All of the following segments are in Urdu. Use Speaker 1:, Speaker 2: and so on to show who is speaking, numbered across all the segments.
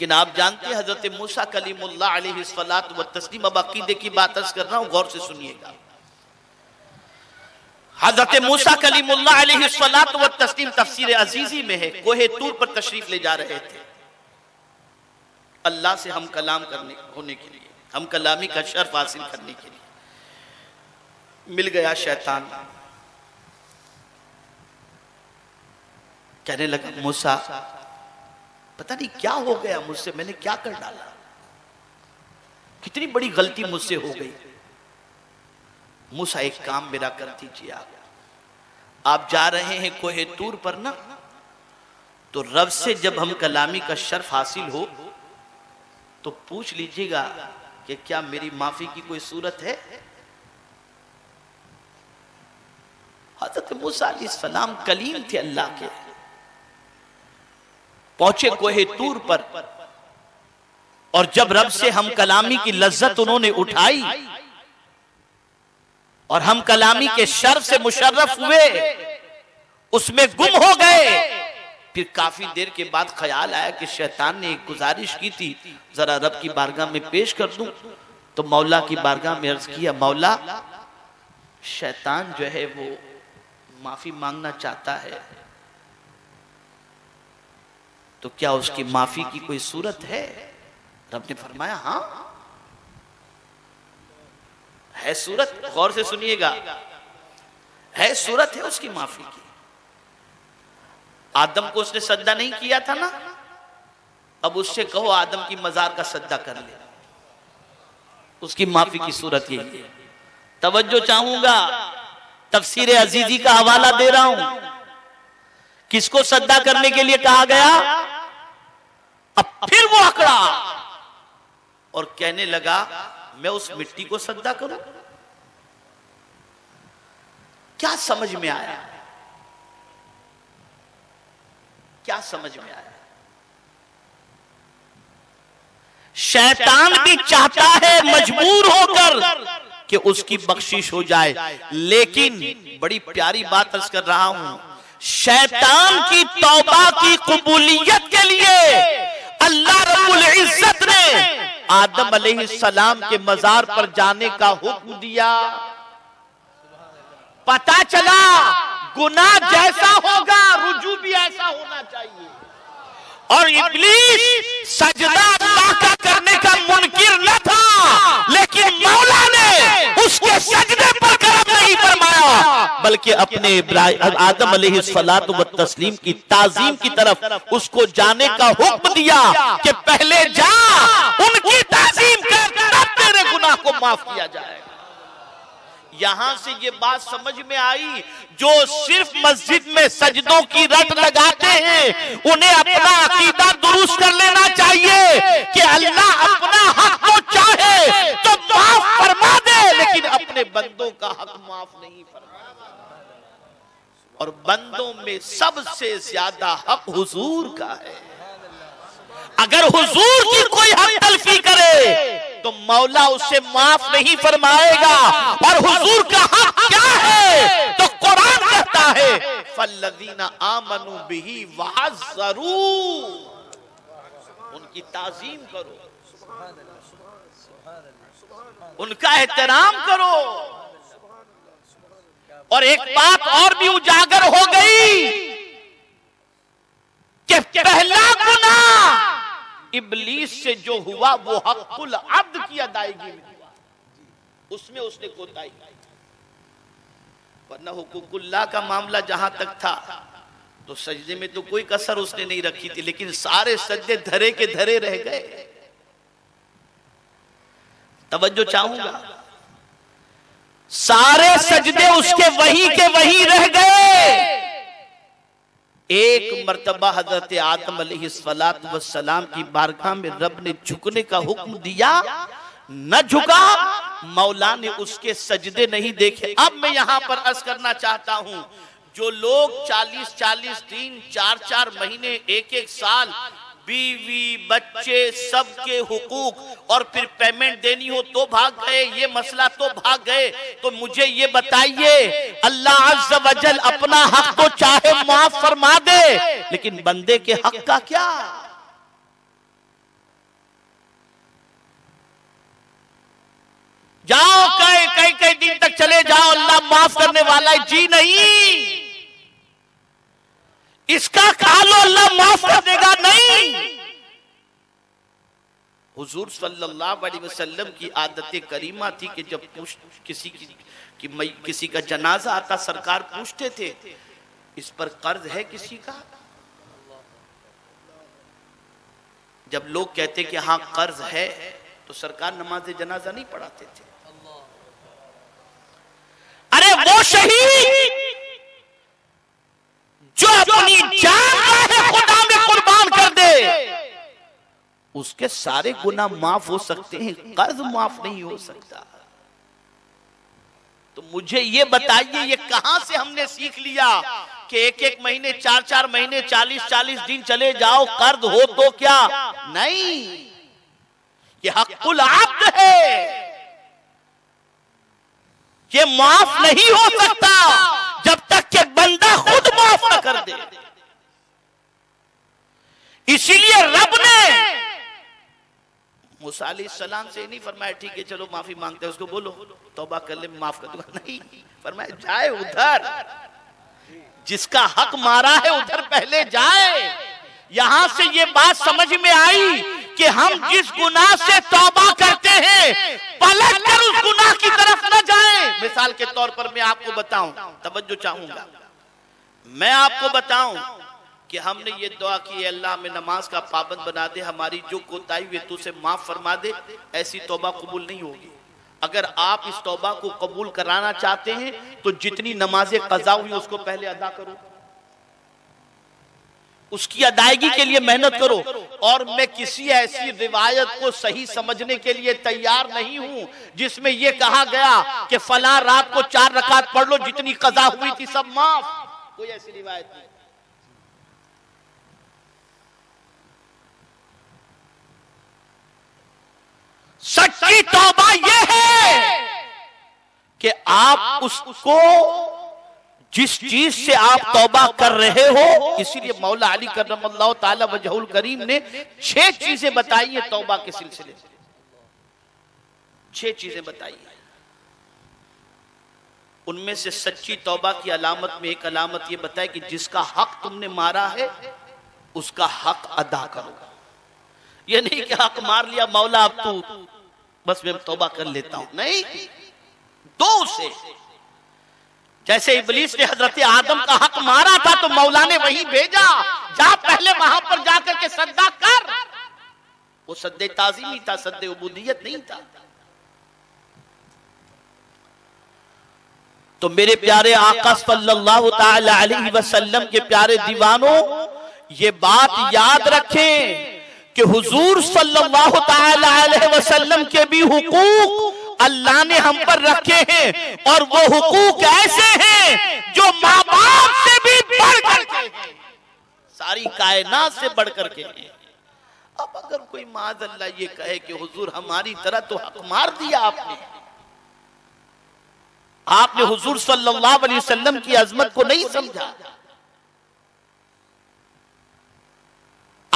Speaker 1: لیکن آپ جانتے ہیں حضرت موسیٰ کلیم اللہ علیہ السلام و تسلیم اب عقیدے کی بات ارز کر رہا ہوں، غور سے سنیے گا۔ حضرت موسیٰ کلیم اللہ علیہ السلام و تسلیم تفسیر عزیزی میں ہے، کوہ تور پر تشریف لے جا رہے تھے۔ اللہ سے ہم کلام کرنے ہونے کے لیے، ہم کلامی کا شرف حاصل کرنے کے لیے۔ مل گیا شیطان۔ کہنے لگا، موسیٰ پتہ نہیں کیا ہو گیا مجھ سے، میں نے کیا کر ڈالا؟ کتنی بڑی غلطی مجھ سے ہو گئی؟ موسیٰ، ایک کام میرا کر دیجیے آپ۔ آپ جا رہے ہیں کوہ تور پر نا، تو رب سے جب ہم کلامی کا شرف حاصل ہو، تو پوچھ لیجیے گا کہ کیا میری معافی کی کوئی صورت ہے؟ حضرت موسیٰ علیہ السلام کلیم تھے اللہ کے۔ پہنچے کوہ تور پر۔ اور جب رب سے ہم کلامی کی لذت انہوں نے اٹھائی اور ہم کلامی کے شرف سے مشرف ہوئے، اس میں گم ہو گئے۔ پھر کافی دیر کے بعد خیال آیا کہ شیطان نے ایک گزارش کی تھی، ذرا رب کی بارگاہ میں پیش کر دوں۔ تو مولا کی بارگاہ میں عرض کیا، مولا، شیطان جو ہے وہ معافی مانگنا چاہتا ہے۔ تو کیا اس کی معافی کی کوئی صورت ہے؟ رب نے فرمایا ہاں۔ ہے صورت؟ غور سے سنیے گا۔ ہے صورت ہے اس کی معافی کی۔ آدم کو اس نے سجدہ نہیں کیا تھا نا؟ اب اس سے کہو، آدم کی مزار کا سجدہ کر لے۔ اس کی معافی کی صورت یہی ہے۔ توجہ چاہوں گا۔ تفسیر عزیزی کا حوالہ دے رہا ہوں۔ کس کو سجدہ کرنے کے لیے کہا گیا؟ اب پھر وہ اکڑا۔ اور کہنے لگا، میں اس مٹی کو سجدہ کروں۔ کیا سمجھ میں آیا؟ کیا سمجھ میں آیا؟ شیطان بھی چاہتا ہے مجبور ہو کر کہ اس کی بخشش ہو جائے، لیکن بڑی پیاری بات ارز کر رہا ہوں۔ شیطان کی توبہ کی قبولیت کے لیے اللہ رب العزت نے آدم علیہ السلام کے مزار پر جانے کا حکم دیا۔ پتا چلا گناہ جیسا ہوگا، رجوع بھی ایسا ہونا چاہیے۔ اور ابلیس سجدہ اللہ کا کرنے کا منکر نہ تھا، لیکن مولا نے اس کے سجدے پر کرم نہیں فرمایا۔ بلکہ اپنے آدم علیہ السلام و تسلیم کی تعظیم کی طرف اس کو جانے کا حکم دیا کہ پہلے جا ان کی تعظیم کر تب تیرے گناہ کو معاف کیا جائے گا۔ یہاں سے یہ بات سمجھ میں آئی جو صرف مسجد میں سجدوں کی رٹ لگاتے ہیں انہیں اپنا عقیدہ درست کر لینا چاہیے کہ اللہ اپنا حق تو چاہے تو معاف فرما دے لیکن اپنے بندوں کا حق معاف نہیں فرما اور بندوں میں سب سے زیادہ حق حضور کا ہے۔ اگر حضور کی کوئی حق تلفی کرے، تو مولا اسے معاف نہیں فرمائے گا۔ اور حضور کا حق کیا ہے؟ تو قرآن کہتا ہے، فَالَّذِينَ آمَنُوا بِهِ وَعَزَّرُوا ان کی تعظیم کرو۔ ان کا احترام کرو۔ اور ایک بات اور بھی اجاگر ہو گئی کہ پہلا گناہ ابلیس سے جو ہوا وہ حق العبد کی ادائیگی میں اس میں اس نے کوتاہی ورنہ حقوق اللہ کا معاملہ جہاں تک تھا، تو سجدے میں تو کوئی کسر اس نے نہیں رکھی تھی، لیکن سارے سجدے دھرے کے دھرے رہ گئے۔ توجہ چاہوں گا۔ سارے سجدے اس کے وہی کے وہی رہ گئے۔ ایک مرتبہ حضرت آدم علیہ السلام کی بارگاہ میں رب نے جھکنے کا حکم دیا۔ نہ جھکا، مولا نے اس کے سجدے نہیں دیکھے۔ اب میں یہاں پر عرض کرنا چاہتا ہوں، جو لوگ چالیس چالیس دن، چار چار مہینے، ایک ایک سال بیوی، بچے، سب کے حقوق، اور پھر پیمنٹ دینی ہو تو بھاگ گئے، یہ مسئلہ تو بھاگ گئے۔ تو مجھے یہ بتائیے، اللہ عز و جل اپنا حق تو چاہے معاف فرما دے، لیکن بندے کے حق کا کیا؟ جاؤ، کئی کئی کئی دن تک چلے جاؤ، اللہ معاف کرنے والا ہے۔ جی نہیں۔ اس کا کالو اللہ معاف نہیں حضور صلی اللہ علیہ وسلم کی عادت کریمہ تھی کہ جب کسی کی کسی کا جنازہ آتا، سرکار پوچھتے تھے، اس پر قرض ہے کسی کا؟ جب لوگ کہتے کہ ہاں قرض ہے، تو سرکار نماز جنازہ نہیں پڑھاتے تھے۔ ارے وہ شہید جو اپنی جان خدا میں قربان کر دے اس کے سارے گناہ معاف ہو سکتے ہیں، قرض معاف نہیں ہو سکتا۔ تو مجھے یہ بتائیے، یہ کہاں سے ہم نے سیکھ لیا کہ ایک ایک مہینے، چار چار مہینے، چالیس چالیس دن چلے جاؤ، قرض ہو تو کیا؟ نہیں۔ یہ حق العبد ہے۔ یہ معاف نہیں ہو سکتا جب تک کہ بندہ خود معاف نہ کر دے۔ اسی لیے رب نے موسیٰ علیہ السلام سے نہیں فرمایا، ٹھیک ہے، چلو، معافی مانگتے ہیں۔ اس کو بولو، توبہ کر لے، معاف کر دوں نہیں، فرمایا، جائے ادھر۔ جس کا حق مارا ہے، ادھر پہلے جائے۔ یہاں سے یہ بات سمجھ میں آئی کہ ہم جس گناہ سے توبہ کرتے ہیں، پلٹ کر اس گناہ کی طرف نہ جائیں مثال کے طور پر میں آپ کو بتاؤں، توجہ چاہوں گا۔ میں آپ کو بتاؤں کہ ہم نے یہ دعا کی اللہ میں نماز کا پابند بنا دے، ہماری جو کوتاہی ہوئی تو اسے معاف فرما دے، ایسی توبہ قبول نہیں ہوگی۔ اگر آپ اس توبہ کو قبول کرانا چاہتے ہیں، تو جتنی نمازیں قضا ہوئی اس کو پہلے ادا کرو۔ اس کی ادائیگی کے لیے محنت کرو۔ اور میں کسی ایسی روایت کو صحیح سمجھنے کے لیے تیار نہیں ہوں، جس میں یہ کہا گیا کہ فلاں رات کو چار رکعت پڑھ لو، جتنی قضا ہوئی تھی، سب معاف۔ کوئی ایسی روایت نہیں۔ سچی توبہ یہ ہے کہ آپ اس کو جس چیز سے آپ توبہ کر رہے ہو، اسی لیے مولا علی کرم اللہ تعالی وجہ الکریم نے چھ چیزیں بتائی ہیں توبہ کے سلسلے سے چھ چیزیں بتائی ہیں۔ ان میں سے سچی توبہ کی علامت میں ایک علامت یہ بتائی کہ جس کا حق تم نے مارا ہے، اس کا حق ادا کرو۔ یہ نہیں کہ حق مار لیا، مولا اب تو بس میں توبہ کر لیتا ہوں۔ نہیں، دو اسے جیسے ابلیس نے حضرت آدم کا حق مارا تھا تو مولا نے وہی بھیجا۔ جا پہلے وہاں پر جا کر کے صدہ کر۔ وہ صد تعظیمی تھا صد عبودیت نہیں تھا۔ تو میرے پیارے آقا صلی اللہ تعالی علیہ وسلم کے پیارے دیوانوں، یہ بات یاد رکھیں۔ کہ حضور صلی اللہ تعالی علیہ وسلم کے بھی حقوق اللہ نے ہم پر رکھے ہیں اور وہ حقوق ایسے ہیں جو ماں باپ سے بھی بڑھ کر کے ساری کائنات سے بڑھ کر کے اب اگر کوئی معاذ اللہ یہ کہے کہ حضور ہماری طرح تو حق مار دیا آپ نے۔ آپ نے حضور صلی اللہ علیہ وسلم کی عظمت کو نہیں سمجھا۔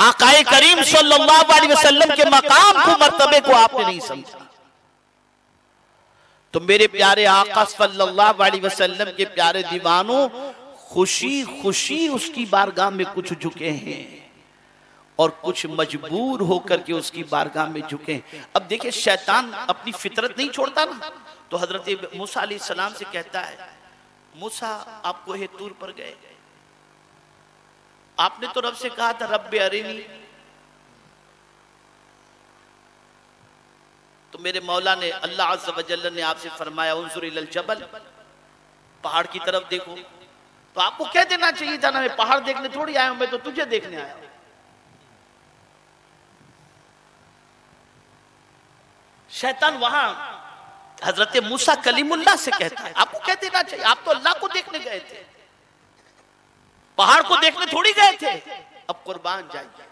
Speaker 1: آقا کریم صلی اللہ علیہ وسلم کے مقام کو مرتبے کو آپ نے نہیں سمجھا۔ تو میرے پیارے آقا صلی اللہ علیہ وسلم کے پیارے دیوانوں، خوشی خوشی اس کی بارگاہ میں کچھ جھکے ہیں۔ اور کچھ مجبور ہو کر کے اس کی بارگاہ میں جھکے ہیں۔ اب دیکھیں شیطان اپنی فطرت نہیں چھوڑتا نا۔ تو حضرت موسیٰ علیہ السلام سے کہتا ہے، موسیٰ، آپ کو تور پر گئے۔ آپ نے تو رب سے کہا تھا، رب ارینی تو میرے مولا نے، اللہ عز و جل نے آپ سے فرمایا، انظر الجبل، پہاڑ کی طرف دیکھو۔ تو آپ کو کہہ دینا چاہیے تھا نا؟ میں پہاڑ دیکھنے تھوڑی آیا ہوں، میں تو تجھے دیکھنے آیا ہوں۔ شیطان وہاں حضرت موسیٰ کلیم اللہ سے کہتا ہے۔ آپ کو کہہ دینا چاہیے؟ آپ تو اللہ کو دیکھنے گئے تھے۔ پہاڑ کو دیکھنے تھوڑی گئے تھے۔ اب قربان جائیے۔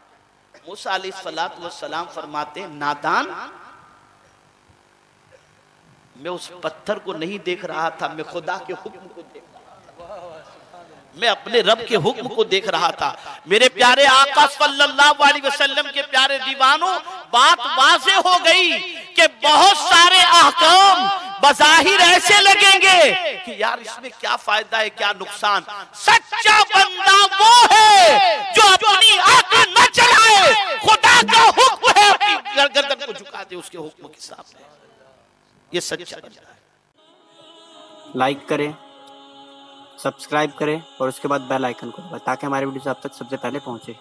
Speaker 1: موسیٰ علیہ السلام فرماتے ہیں نادان میں اس پتھر کو نہیں دیکھ رہا تھا میں خدا کے حکم کو دیکھ رہا تھا۔ میں اپنے رب کے حکم کو دیکھ رہا تھا۔ میرے پیارے آقا صلی اللہ علیہ وسلم کے پیارے دیوانوں بات واضح ہو گئی کہ بہت سارے احکام بظاہر ایسے لگیں گے کہ یار اس میں کیا فائدہ ہے کیا نقصان؟ سچا بندہ وہ ہے جو اپنی آنکھ نہ چلائے۔ خدا کا حکم ہے اپنی گردن کو جھکا دے اس کے حکم کے سامنے یہ سچا بندہ ہے۔
Speaker 2: لائک کریں سبسکرائب کریں اور اس کے بعد بیل آئیکن کو دبائیں تاکہ ہمارے ویڈیوز آپ تک سب سے پہلے پہنچے۔